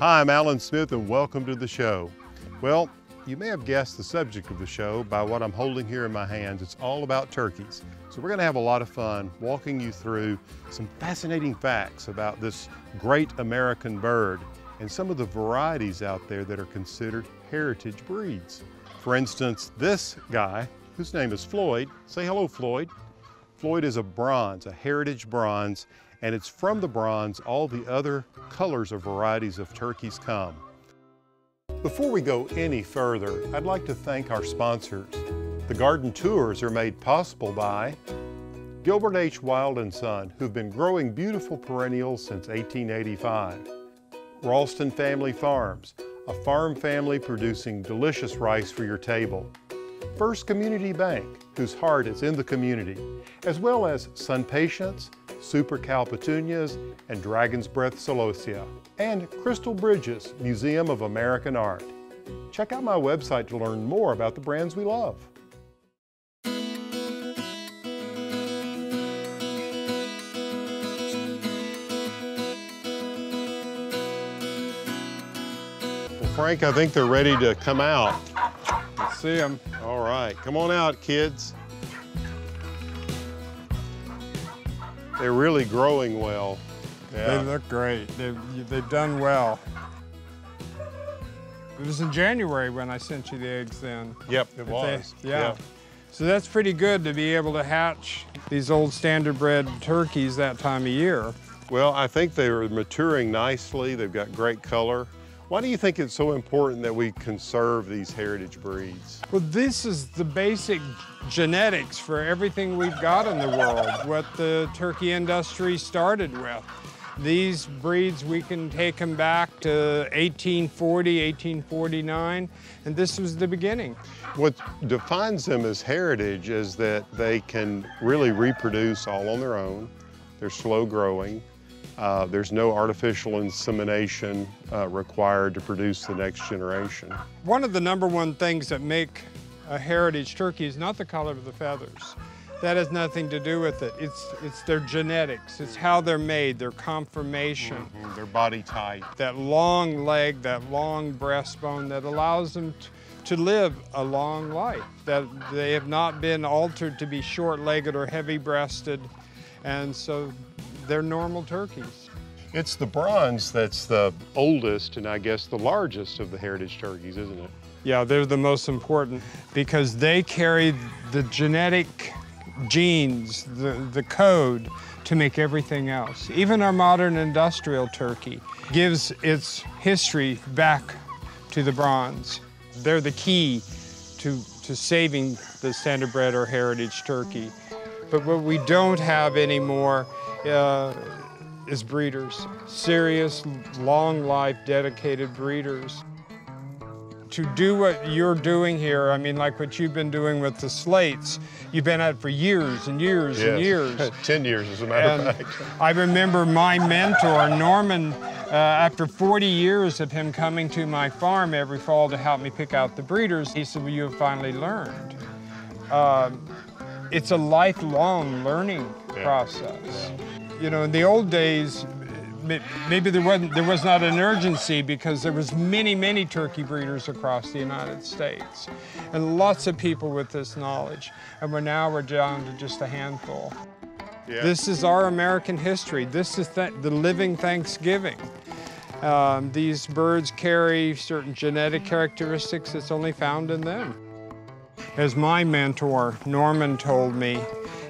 Hi, I'm Allen Smith and welcome to the show. Well, you may have guessed the subject of the show by what I'm holding here in my hands. It's all about turkeys. So we're gonna have a lot of fun walking you through some fascinating facts about this great American bird and some of the varieties out there that are considered heritage breeds. For instance, this guy, whose name is Floyd, say hello, Floyd. Floyd is a bronze, a heritage bronze, and it's from the bronze all the other colors or varieties of turkeys come. Before we go any further, I'd like to thank our sponsors. The garden tours are made possible by Gilbert H. Wild & Son, who've been growing beautiful perennials since 1885. Ralston Family Farms, a farm family producing delicious rice for your table. First Community Bank, whose heart is in the community, as well as SunPatiens, SuperCal Petunias, and Dragon's Breath Celosia, and Crystal Bridges Museum of American Art. Check out my website to learn more about the brands we love. Well, Frank, I think they're ready to come out. Let's see them. All right, come on out, kids. They're really growing well. They look great. They've, they've done well. It was in January when I sent you the eggs then. Yep, it If they- was. yeah. Yep. So that's pretty good to be able to hatch these old standard bred turkeys that time of year. Well, I think they're maturing nicely. They've got great color. Why do you think it's so important that we conserve these heritage breeds? Well, this is the basic genetics for everything we've got in the world, what the turkey industry started with. These breeds, we can take them back to 1840, 1849, and this was the beginning. What defines them as heritage is that they can really reproduce all on their own. They're slow growing. Uh, there's no artificial insemination uh, required to produce the next generation. One of the number one things that make a heritage turkey is not the color of the feathers. That has nothing to do with it. It's, it's their genetics. It's how they're made, their conformation. Mhm, Their body type. that long leg, that long breastbone that allows them to live a long life, that they have not been altered to be short-legged or heavy-breasted, and so they're normal turkeys. It's the bronze that's the oldest and I guess the largest of the heritage turkeys, isn't it? Yeah, they're the most important because they carry the genetic genes, the, the code to make everything else. Even our modern industrial turkey gives its history back to the bronze. They're the key to, to saving the standardbred or heritage turkey. But what we don't have anymore uh, is breeders, serious, long life, dedicated breeders to do what you're doing here, I mean, like what you've been doing with the slates, you've been at it for years and years and years. 10 years, as a matter And of fact. I remember my mentor, Norman, uh, after 40 years of him coming to my farm every fall to help me pick out the breeders, he said, well, you have finally learned. Um, it's a lifelong learning Yeah. process. You know, in the old days, maybe there wasn't there was not an urgency because there was many many turkey breeders across the United States and lots of people with this knowledge and we're now we're down to just a handful Yeah. this is our American history this is th- the living Thanksgiving um, these birds carry certain genetic characteristics that's only found in them as my mentor Norman told me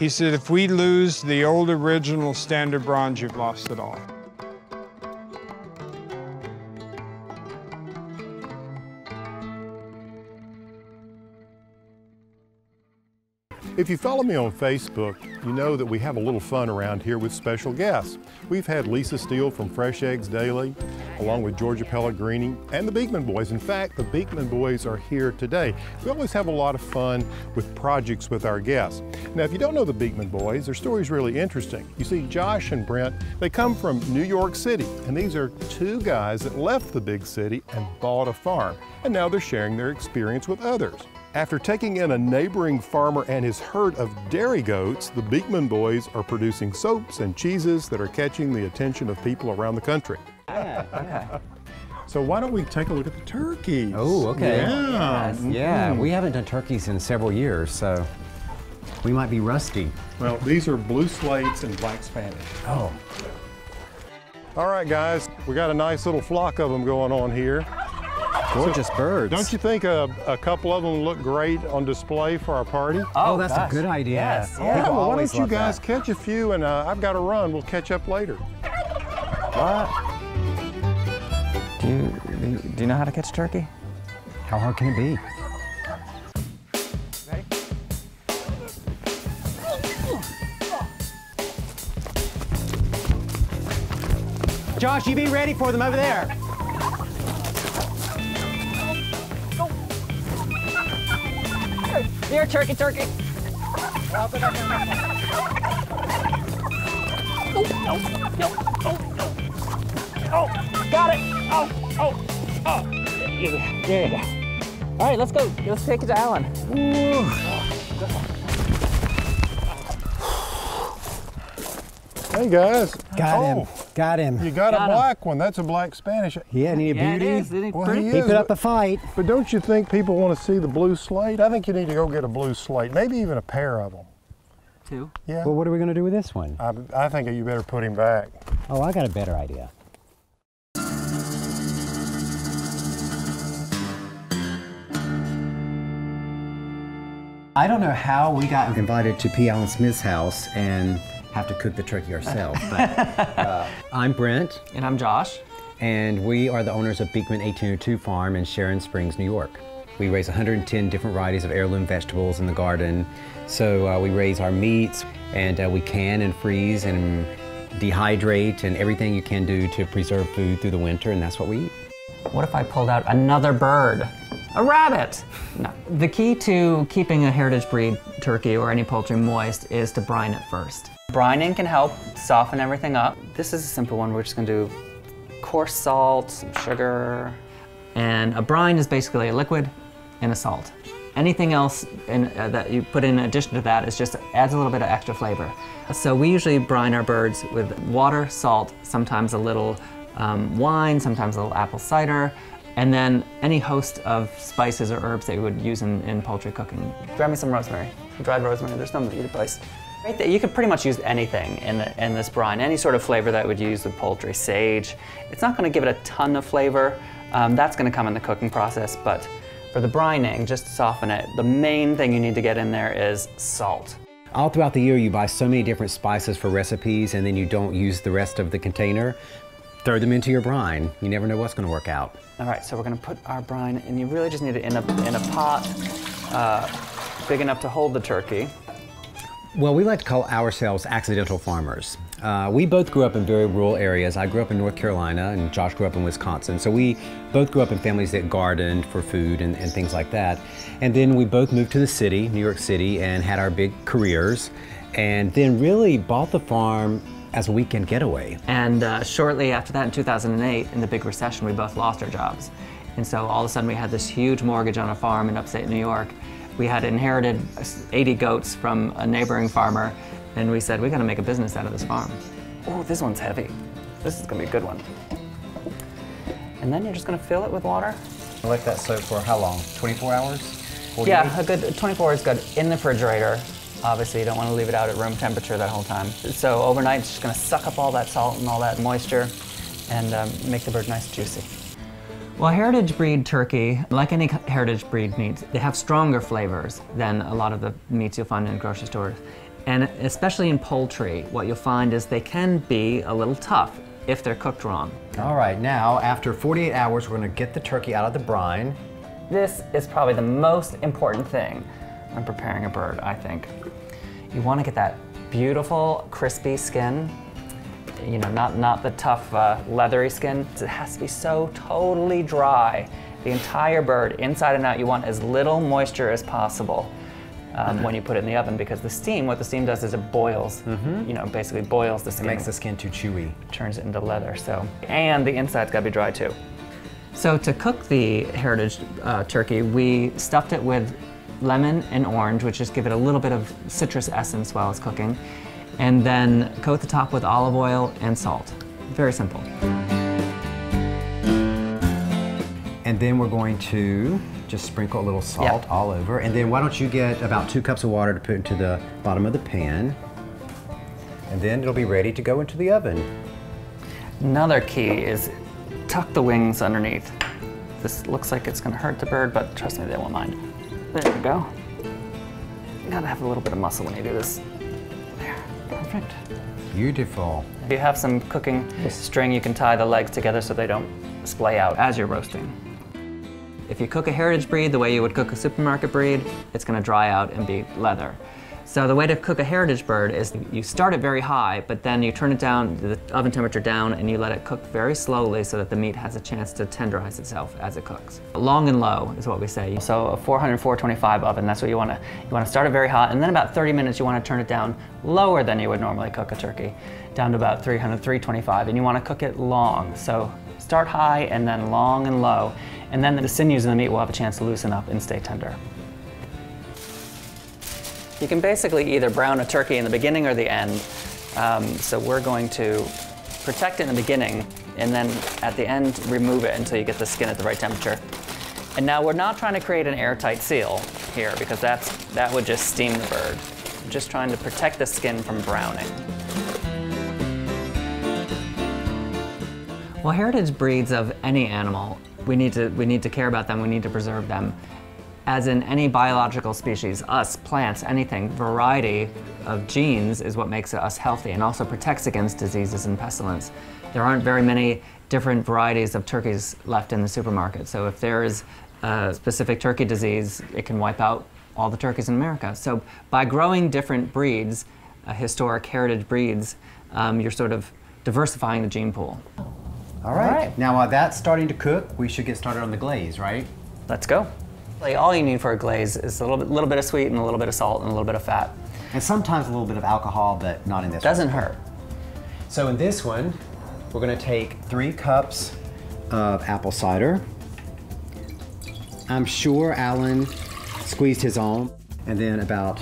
he said if we lose the old original standard bronze you've lost it all If you follow me on Facebook, you know that we have a little fun around here with special guests. We've had Lisa Steele from Fresh Eggs Daily, along with Georgia Pellegrini and the Beekman Boys. In fact, the Beekman Boys are here today. We always have a lot of fun with projects with our guests. Now, if you don't know the Beekman Boys, their story is really interesting. You see, Josh and Brent, they come from New York City, and these are two guys that left the big city and bought a farm, and now they're sharing their experience with others. After taking in a neighboring farmer and his herd of dairy goats, the Beekman boys are producing soaps and cheeses that are catching the attention of people around the country. So why don't we take a look at the turkeys? Oh, okay. Yeah. Yeah, mm-hmm. we haven't done turkeys in several years, so we might be rusty. Well, these are blue slates and black Spanish. Oh. All right, guys, we got a nice little flock of them going on here. Gorgeous birds. Don't you think a, a couple of them look great on display for our party? Oh, that's gosh. a good idea. Yes, yeah. Yeah, well, why don't you guys that. catch a few and uh, I've got to run. We'll catch up later. What? Do you, do you know how to catch turkey? How hard can it be? Josh, you be ready for them over there. Here, turkey, turkey. Oh, no! No! Oh! Oh! got it. Oh, oh, oh. Yeah, There you go. All right, let's go. Let's take it to Allen. Hey, guys. Got oh, him. Got him. You got, Got a him. black one. That's a black Spanish. Yeah, need a Yeah, beauty. is. Isn't it Well, pretty? he He is, put up but- the fight. But don't you think people want to see the blue slate? I think you need to go get a blue slate, maybe even a pair of them. Two. Yeah. Well, what are we going to do with this one? I, I think you better put him back. Oh, I got a better idea. I don't know how we got invited to P. Allen Smith's house and have to cook the turkey ourselves, but uh, I'm Brent, And I'm Josh. and we are the owners of Beekman 1802 Farm in Sharon Springs, New York. We raise 110 different varieties of heirloom vegetables in the garden. So uh, we raise our meats, and uh, we can and freeze and dehydrate and everything you can do to preserve food through the winter, and that's what we eat. What if I pulled out another bird? A rabbit! No. The key to keeping a heritage breed turkey or any poultry moist is to brine it first. Brining can help soften everything up. This is a simple one. We're just gonna do coarse salt, some sugar, and a brine is basically a liquid and a salt. Anything else in, uh, that you put in addition to that is just adds a little bit of extra flavor. So we usually brine our birds with water, salt, sometimes a little um, wine, sometimes a little apple cider, and then any host of spices or herbs that you would use in, in poultry cooking. Grab me some rosemary, dried rosemary. There's some at your place. Right you could pretty much use anything in, the, in this brine, any sort of flavor that would use with poultry. Sage. It's not going to give it a ton of flavor. Um, that's going to come in the cooking process, but for the brining, just to soften it, the main thing you need to get in there is salt. All throughout the year, you buy so many different spices for recipes, and then you don't use the rest of the container. Throw them into your brine. You never know what's going to work out. All right, so we're gonna put our brine, and you really just need it in a, in a pot uh, big enough to hold the turkey. Well, we like to call ourselves accidental farmers. Uh, we both grew up in very rural areas. I grew up in North Carolina, and Josh grew up in Wisconsin. So we both grew up in families that gardened for food and, and things like that. And then we both moved to the city, New York City, and had our big careers. And then really bought the farm as a weekend getaway. And uh, shortly after that, in 2008, in the big recession, we both lost our jobs. And so all of a sudden, we had this huge mortgage on a farm in upstate New York. We had inherited 80 goats from a neighboring farmer, and we said, we gotta make a business out of this farm. Oh, this one's heavy. This is gonna be a good one. And then you're just gonna fill it with water. Let that soak for how long? 24 hours? 48? Yeah, a good 24 is good in the refrigerator. Obviously, you don't want to leave it out at room temperature that whole time. So overnight, it's just going to suck up all that salt and all that moisture and um, make the bird nice and juicy. Well, heritage breed turkey, like any heritage breed meat, they have stronger flavors than a lot of the meats you'll find in grocery stores. And especially in poultry, what you'll find is they can be a little tough if they're cooked wrong. All right, now after 48 hours, we're going to get the turkey out of the brine. This is probably the most important thing when preparing a bird, I think. You want to get that beautiful, crispy skin. You know, not, not the tough, uh, leathery skin. It has to be so totally dry. The entire bird, inside and out, you want as little moisture as possible um, when you put it in the oven because the steam, what the steam does is it boils, you know, basically boils the skin. It makes the skin too chewy. turns it into leather. So, and the inside's got to be dry too. So to cook the heritage uh, turkey, we stuffed it with lemon and orange, which just give it a little bit of citrus essence while it's cooking, and then coat the top with olive oil and salt. Very simple. And then we're going to just sprinkle a little salt Yeah. all over. And then why don't you get about two cups of water to put into the bottom of the pan. And then it'll be ready to go into the oven. Another key is tuck the wings underneath. This looks like it's gonna hurt the bird, but trust me, they won't mind. There we go. You gotta have a little bit of muscle when you do this. There, perfect. Beautiful. If you have some cooking string, you can tie the legs together so they don't splay out as you're roasting. If you cook a heritage breed the way you would cook a supermarket breed, it's gonna dry out and be leather. So the way to cook a heritage bird is you start it very high, but then you turn it down, the oven temperature down, and you let it cook very slowly so that the meat has a chance to tenderize itself as it cooks. Long and low is what we say. So a 400, 425 oven, that's what you wanna, you wanna start it very hot, and then about 30 minutes you wanna turn it down lower than you would normally cook a turkey, down to about 300, 325, and you wanna cook it long. So start high and then long and low, and then the sinews in the meat will have a chance to loosen up and stay tender. You can basically either brown a turkey in the beginning or the end. Um, so we're going to protect it in the beginning and then at the end remove it until you get the skin at the right temperature. And now we're not trying to create an airtight seal here because that's, that would just steam the bird. We're just trying to protect the skin from browning. Well, heritage breeds of any animal, we need to we need to care about them. We need to preserve them. As in any biological species, us, plants, anything, variety of genes is what makes us healthy and also protects against diseases and pestilence. There aren't very many different varieties of turkeys left in the supermarket. So if there is a specific turkey disease, it can wipe out all the turkeys in America. So by growing different breeds, uh, historic heritage breeds, um, you're sort of diversifying the gene pool. All right. right. Now while that's starting to cook, we should get started on the glaze, right? Let's go. Like, all you need for a glaze is a little bit, little bit of sweet and a little bit of salt and a little bit of fat. And sometimes a little bit of alcohol, but not in this Doesn't one. hurt. So in this one, we're gonna take three cups of apple cider. I'm sure Allen squeezed his own. And then about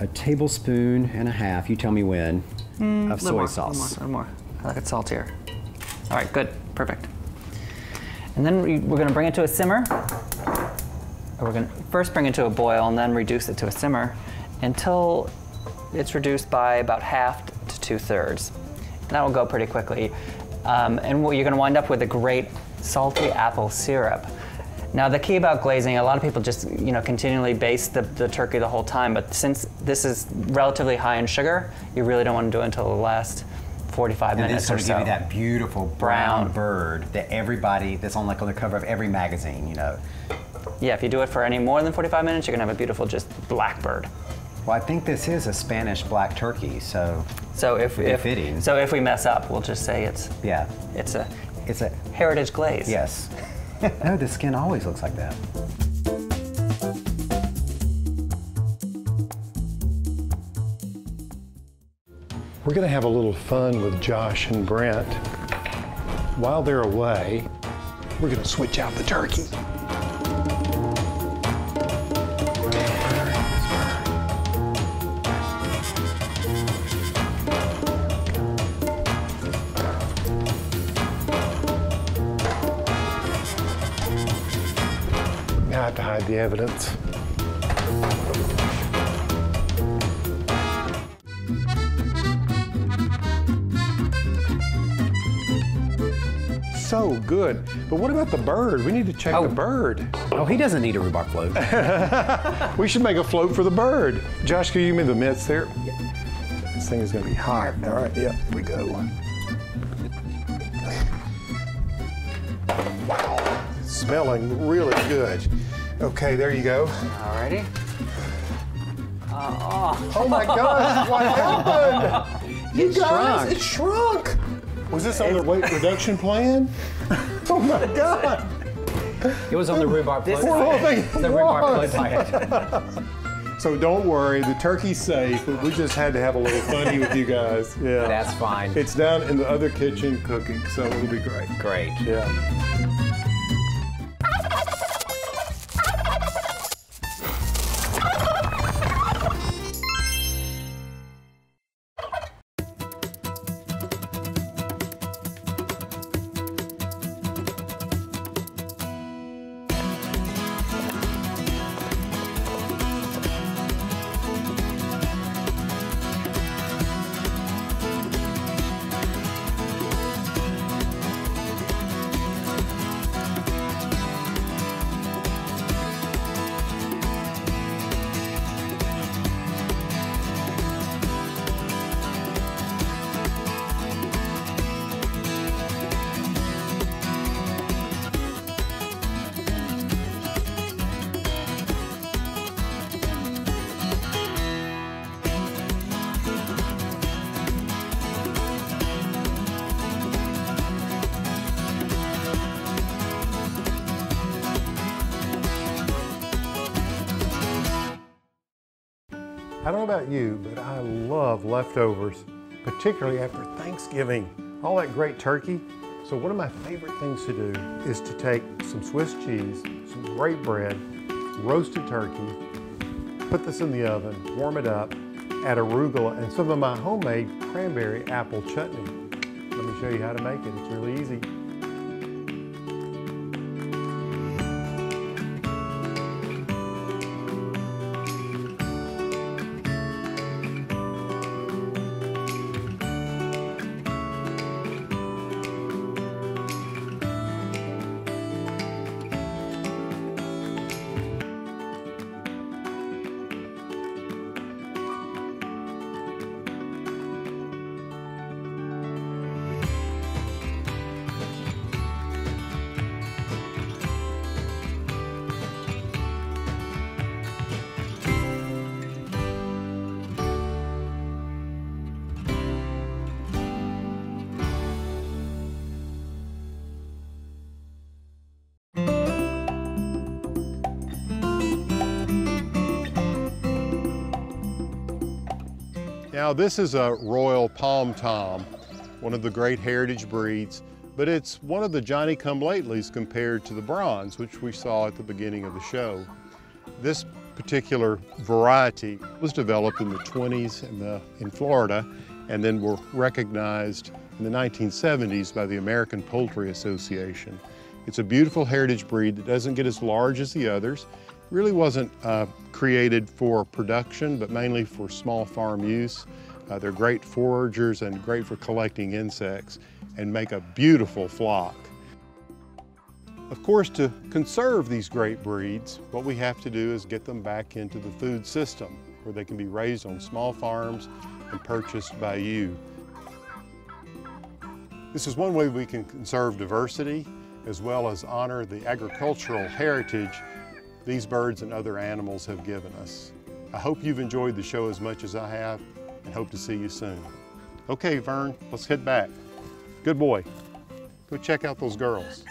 a tablespoon and a half, you tell me when, of Mm, Little soy more, sauce. Little more, a little more. I like it saltier. All right, good, perfect. And then we, we're gonna bring it to a simmer. We're gonna first bring it to a boil and then reduce it to a simmer until it's reduced by about half to two thirds. And that will go pretty quickly. Um, and what you're gonna wind up with a great salty apple syrup. Now the key about glazing, a lot of people just you know continually baste the, the turkey the whole time, but since this is relatively high in sugar, you really don't want to do it until the last 45 And minutes or so. give you that beautiful brown, Brown. bird that everybody, that's on like on the cover of every magazine, you know. Yeah, if you do it for any more than 45 minutes, you're gonna have a beautiful just black bird. Well, I think this is a Spanish black turkey, so So if, Pretty if fitting. so if we mess up, we'll just say it's yeah, it's a it's a, heritage glaze. yes. no, the skin always looks like that. We're going to have a little fun with Josh and Brent. While they're away, we're going to switch out the turkey. Now to hide the evidence. So good. But what about the bird? We need to check Oh. the bird. Oh, he doesn't need a rhubarb float. We should make a float for the bird. Josh, can you give me the mitts there? This thing is going to be hot. All right, yeah, here we go. Wow, smelling really good. Okay, there you go. All Alrighty. Oh my gosh, what happened? You guys, shrunk. it shrunk. Was this on the weight reduction plan? Oh my God. It was on the rhubarb float. Poor little thing. The rhubarb was. float diet. So don't worry, the turkey's safe, but we just had to have a little funny with you guys. Yeah. That's fine. It's down in the other kitchen cooking, so it'll be great. Great. Yeah. Know about you, but I love leftovers, particularly after Thanksgiving. All that great turkey. So one of my favorite things to do is to take some Swiss cheese, some great bread, roasted turkey, put this in the oven, warm it up, add arugula and some of my homemade cranberry apple chutney. Let me show you how to make it. It's really easy. Now this is a Royal Palm Tom, one of the great heritage breeds, but it's one of the Johnny come latelys compared to the bronze, which we saw at the beginning of the show. This particular variety was developed in the 20s in, the, in Florida and then were recognized in the 1970s by the American Poultry Association. It's a beautiful heritage breed that doesn't get as large as the others really wasn't uh, created for production, but mainly for small farm use. Uh, they're great foragers and great for collecting insects and make a beautiful flock. Of course, to conserve these great breeds, what we have to do is get them back into the food system where they can be raised on small farms and purchased by you. This is one way we can conserve diversity as well as honor the agricultural heritage these birds and other animals have given us. I hope you've enjoyed the show as much as I have and hope to see you soon. Okay, Vern, let's head back. Good boy. Go check out those girls.